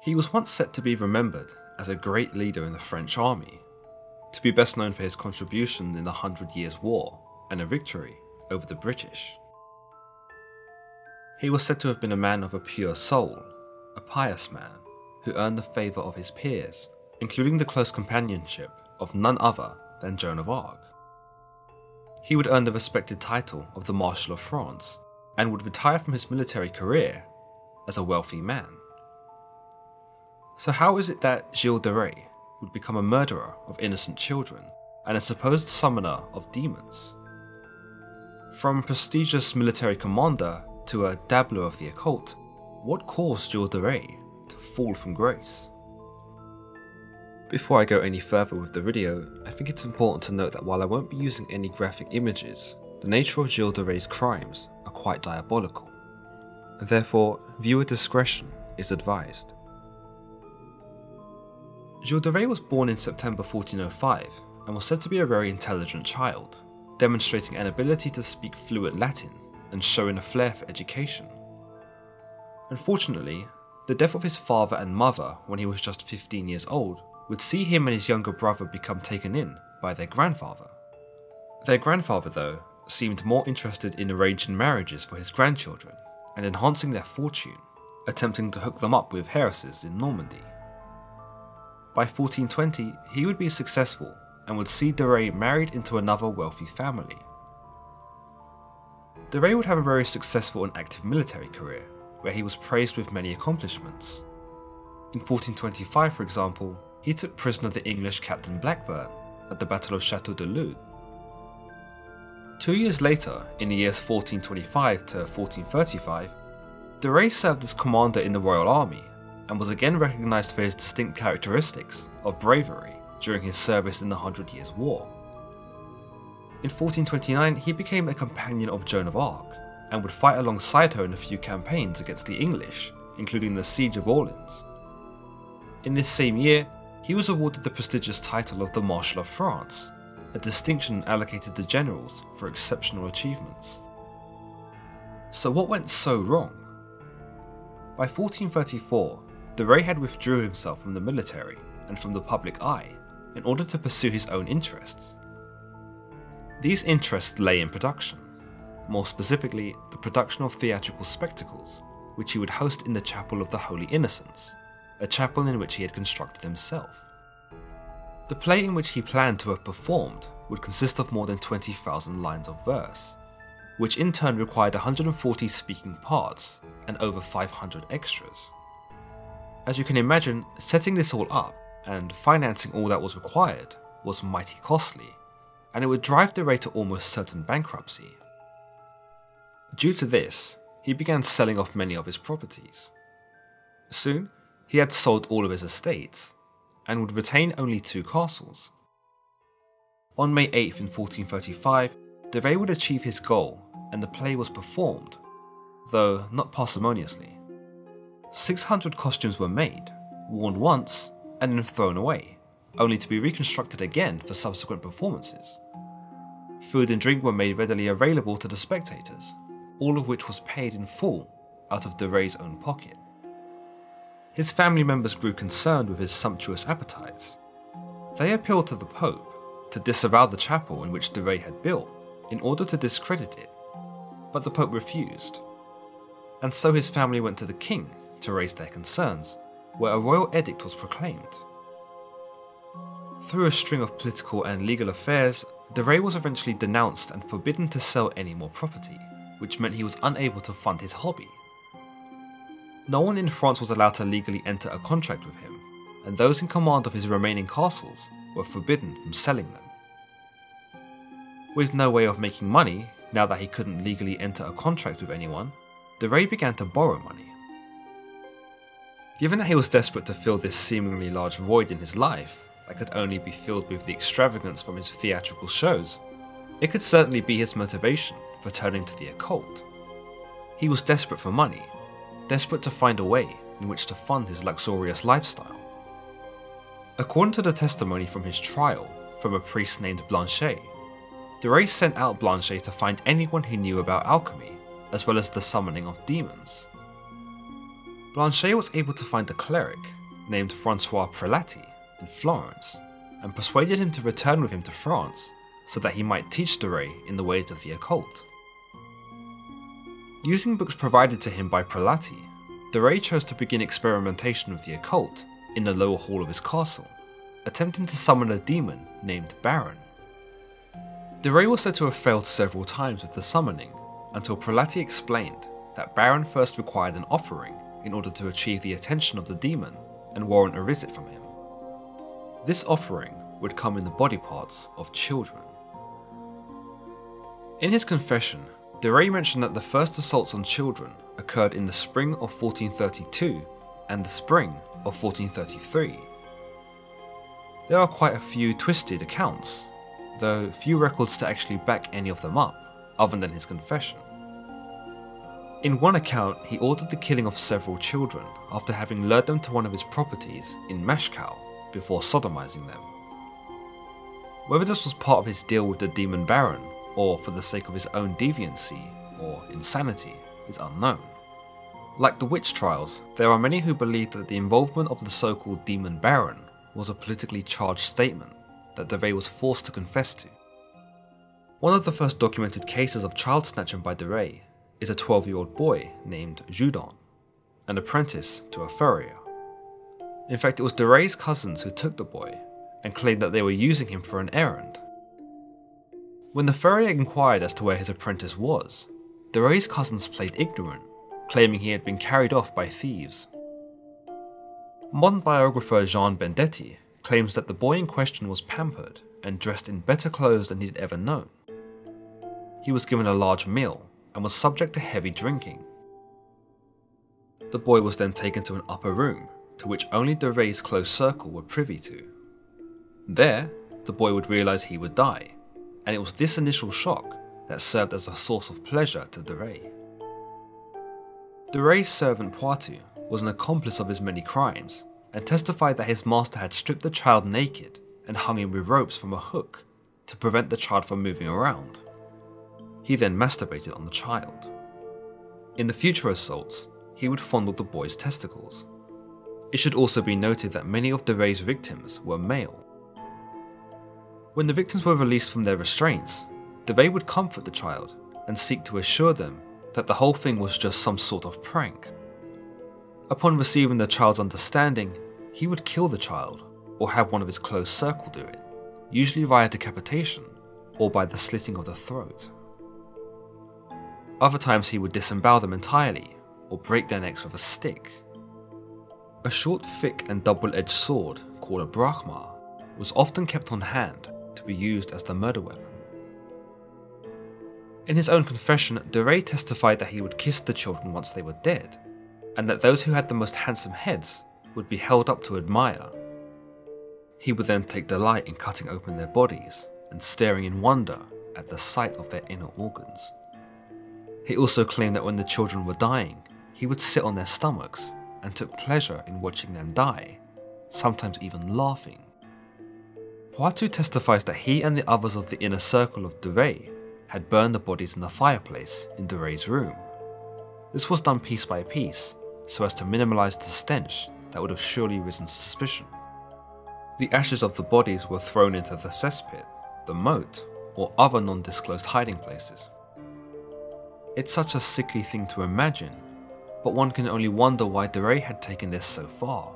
He was once set to be remembered as a great leader in the French army, to be best known for his contribution in the Hundred Years' War and a victory over the British. He was said to have been a man of a pure soul, a pious man, who earned the favour of his peers, including the close companionship of none other than Joan of Arc. He would earn the respected title of the Marshal of France and would retire from his military career as a wealthy man. So, how is it that Gilles de Rais would become a murderer of innocent children and a supposed summoner of demons? From prestigious military commander to a dabbler of the occult, what caused Gilles de Rais to fall from grace? Before I go any further with the video, I think it's important to note that while I won't be using any graphic images, the nature of Gilles de Rais' crimes are quite diabolical. Therefore, viewer discretion is advised. Gilles de Rais was born in September 1405 and was said to be a very intelligent child, demonstrating an ability to speak fluent Latin and showing a flair for education. Unfortunately, the death of his father and mother when he was just 15 years old would see him and his younger brother become taken in by their grandfather. Their grandfather, though, seemed more interested in arranging marriages for his grandchildren and enhancing their fortune, attempting to hook them up with heiresses in Normandy. By 1420, he would be successful and would see de Rais married into another wealthy family. De Rais would have a very successful and active military career, where he was praised with many accomplishments. In 1425, for example, he took prisoner the English Captain Blackburn at the Battle of Chateau de Lude. Two years later, in the years 1425 to 1435, de Rais served as commander in the Royal Army and was again recognised for his distinct characteristics of bravery during his service in the Hundred Years' War. In 1429, he became a companion of Joan of Arc and would fight alongside her in a few campaigns against the English, including the Siege of Orleans. In this same year, he was awarded the prestigious title of the Marshal of France, a distinction allocated to generals for exceptional achievements. So, what went so wrong? By 1434, de Rais had withdrew himself from the military and from the public eye in order to pursue his own interests. These interests lay in production, more specifically, the production of theatrical spectacles, which he would host in the Chapel of the Holy Innocents, a chapel in which he had constructed himself. The play in which he planned to have performed would consist of more than 20,000 lines of verse, which in turn required 140 speaking parts and over 500 extras. As you can imagine, setting this all up and financing all that was required was mighty costly, and it would drive de Rais to almost certain bankruptcy. Due to this, he began selling off many of his properties. Soon, he had sold all of his estates and would retain only two castles. On May 8th in 1435, de Rais would achieve his goal and the play was performed, though not parsimoniously. 600 costumes were made, worn once, and then thrown away, only to be reconstructed again for subsequent performances. Food and drink were made readily available to the spectators, all of which was paid in full out of de Rais' own pocket. His family members grew concerned with his sumptuous appetites. They appealed to the Pope to disavow the chapel in which de Rais had built in order to discredit it, but the Pope refused. And so his family went to the king to raise their concerns, where a royal edict was proclaimed. Through a string of political and legal affairs, de was eventually denounced and forbidden to sell any more property, which meant he was unable to fund his hobby no one in France was allowed to legally enter a contract with him, and those in command of his remaining castles were forbidden from selling them. With no way of making money, now that he couldn't legally enter a contract with anyone, de began to borrow money. Given that he was desperate to fill this seemingly large void in his life that could only be filled with the extravagance from his theatrical shows, it could certainly be his motivation for turning to the occult. He was desperate for money desperate to find a way in which to fund his luxurious lifestyle. According to the testimony from his trial from a priest named Blanchet, de Rais sent out Blanchet to find anyone who knew about alchemy, as well as the summoning of demons. Blanchet was able to find a cleric named Francois Prelati in Florence and persuaded him to return with him to France so that he might teach Rais in the ways of the occult. Using books provided to him by Prelati, Rais chose to begin experimentation with the occult in the lower hall of his castle, attempting to summon a demon named Baron. Rais was said to have failed several times with the summoning until Prelati explained that Baron first required an offering in order to achieve the attention of the demon and warrant a visit from him. This offering would come in the body parts of children. In his confession, de Rais mentioned that the first assaults on children occurred in the spring of 1432 and the spring of 1433. There are quite a few twisted accounts, though few records to actually back any of them up, other than his confession. In one account, he ordered the killing of several children after having lured them to one of his properties in Machecoul before sodomizing them. Whether this was part of his deal with the Demon Baron, or for the sake of his own deviancy or insanity, is unknown. Like the witch trials, there are many who believe that the involvement of the so called Demon Baron was a politically charged statement that de Rais was forced to confess to. One of the first documented cases of child snatching by de Rais is a 12 year old boy named Jeudon, an apprentice to a furrier. In fact, it was de Rais's cousins who took the boy and claimed that they were using him for an errand. When the furrier inquired as to where his apprentice was, de Rais's cousins played ignorant, claiming he had been carried off by thieves. Modern biographer Jean Benedetti claims that the boy in question was pampered and dressed in better clothes than he had ever known. He was given a large meal and was subject to heavy drinking. The boy was then taken to an upper room, to which only de close circle were privy to. There, the boy would realise he would die, and it was this initial shock that served as a source of pleasure to de Rais. Servant Poitou was an accomplice of his many crimes, and testified that his master had stripped the child naked and hung him with ropes from a hook to prevent the child from moving around. He then masturbated on the child. In the future assaults, he would fondle the boy's testicles. It should also be noted that many of de Rais's victims were male. When the victims were released from their restraints, de Rais would comfort the child and seek to assure them that the whole thing was just some sort of prank. Upon receiving the child's understanding, he would kill the child or have one of his close circle do it, usually via decapitation or by the slitting of the throat. Other times he would disembowel them entirely, or break their necks with a stick. A short, thick, and double edged sword, called a brachma, was often kept on hand to be used as the murder weapon. In his own confession, de testified that he would kiss the children once they were dead, and that those who had the most handsome heads would be held up to admire. He would then take delight in cutting open their bodies and staring in wonder at the sight of their inner organs. He also claimed that when the children were dying, he would sit on their stomachs and took pleasure in watching them die, sometimes even laughing. Poitou testifies that he and the others of the inner circle of de had burned the bodies in the fireplace in de room. This was done piece by piece, so as to minimalise the stench that would have surely risen suspicion. The ashes of the bodies were thrown into the cesspit, the moat, or other non disclosed hiding places. It's such a sickly thing to imagine, but one can only wonder why de Rais had taken this so far.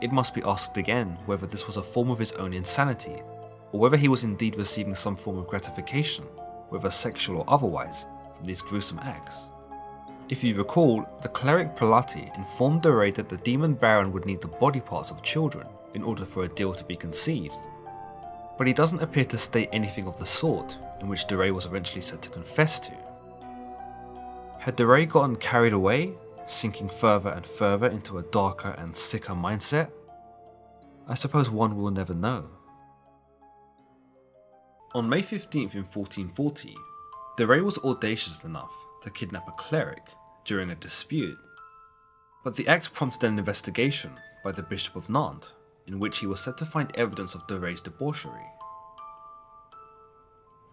It must be asked again whether this was a form of his own insanity, or whether he was indeed receiving some form of gratification, whether sexual or otherwise, from these gruesome acts. If you recall, the cleric Prelati informed de Rais that the demon baron would need the body parts of children in order for a deal to be conceived. But he doesn't appear to state anything of the sort, in which de Rais was eventually said to confess to. Had de Rais gotten carried away, sinking further and further into a darker and sicker mindset? I suppose one will never know. On May 15th in 1440, de Rais was audacious enough to kidnap a cleric during a dispute, but the act prompted an investigation by the Bishop of Nantes, in which he was said to find evidence of de Rais's debauchery.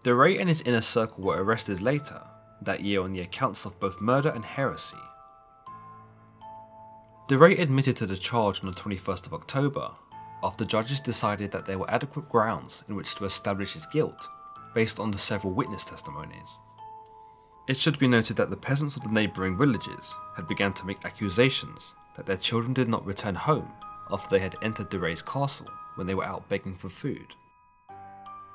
De Rais and his inner circle were arrested later that year on the accounts of both murder and heresy. De Rais admitted to the charge on the 21st of October after judges decided that there were adequate grounds in which to establish his guilt based on the several witness testimonies. It should be noted that the peasants of the neighbouring villages had begun to make accusations that their children did not return home after they had entered De Rais's castle when they were out begging for food.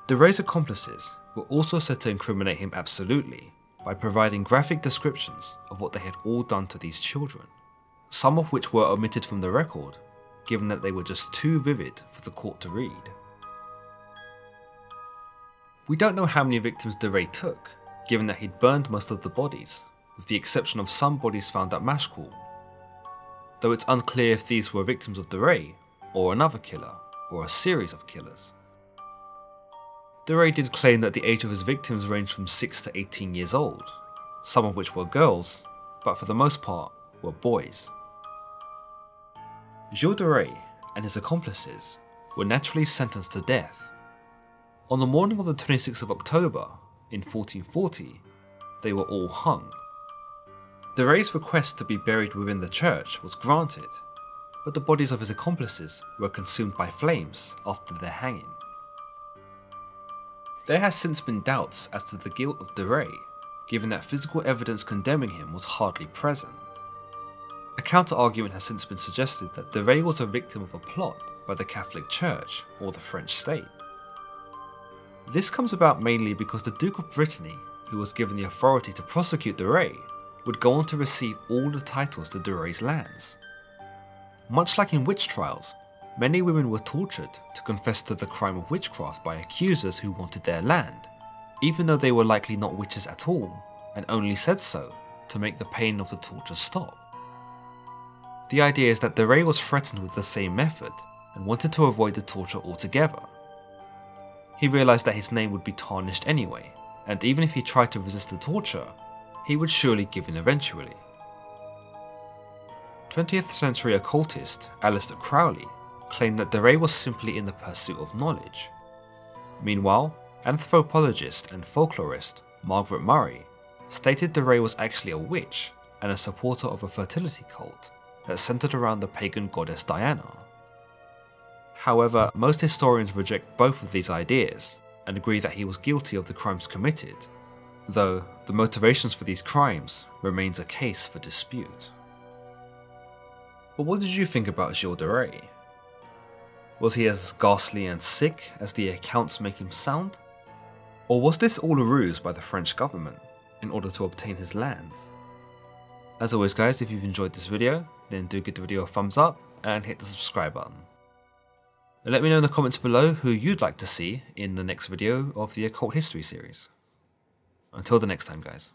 De Rais's accomplices were also said to incriminate him absolutely by providing graphic descriptions of what they had all done to these children, some of which were omitted from the record given that they were just too vivid for the court to read. We don't know how many victims De Rais took, given that he'd burned most of the bodies, with the exception of some bodies found at Machecoul, though it's unclear if these were victims of De Rais, or another killer, or a series of killers. De Rais did claim that the age of his victims ranged from 6 to 18 years old, some of which were girls, but for the most part were boys. Gilles de Rais and his accomplices were naturally sentenced to death. On the morning of the 26th of October in 1440, they were all hung. De Rais's request to be buried within the church was granted, but the bodies of his accomplices were consumed by flames after their hanging. There has since been doubts as to the guilt of De Rais, given that physical evidence condemning him was hardly present. A counter-argument has since been suggested that De Rais was a victim of a plot by the Catholic Church or the French state. This comes about mainly because the Duke of Brittany, who was given the authority to prosecute De Rais, would go on to receive all the titles to De Rais's lands. Much like in witch trials, many women were tortured to confess to the crime of witchcraft by accusers who wanted their land, even though they were likely not witches at all, and only said so to make the pain of the torture stop. The idea is that De Rais was threatened with the same method and wanted to avoid the torture altogether. He realised that his name would be tarnished anyway, and even if he tried to resist the torture, he would surely give in eventually. 20th century occultist Aleister Crowley claimed that De Rais was simply in the pursuit of knowledge. Meanwhile, anthropologist and folklorist Margaret Murray stated De Rais was actually a witch and a supporter of a fertility cult that centered around the pagan goddess Diana. However, most historians reject both of these ideas and agree that he was guilty of the crimes committed, though the motivations for these crimes remains a case for dispute. But what did you think about Gilles de Rais? Was he as ghastly and sick as the accounts make him sound? Or was this all a ruse by the French government in order to obtain his lands? As always guys, if you've enjoyed this video, then do give the video a thumbs up and hit the subscribe button. And let me know in the comments below who you'd like to see in the next video of the Occult History series. Until the next time guys.